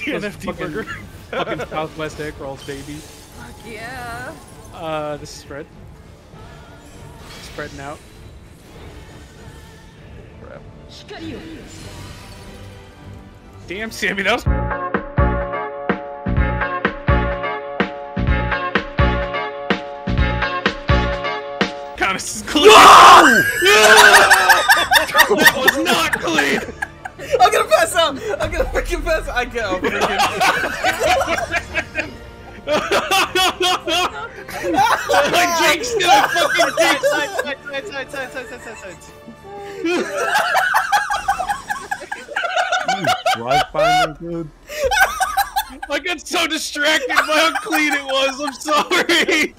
DNFT fucking- burger. Fucking Southwest egg rolls, baby. Fuck yeah. Uh, this is spread. Spreading out. Crap. Damn, SammE, that was. Kind of clean. that was not clean. I'm gonna pass. I'm gonna freaking pass. I can't. I'm freaking. like Jake's gonna fucking Side, side, side, side, side, side, side, side, side. Drive finder, dude. I got so distracted by how clean it was. I'm sorry.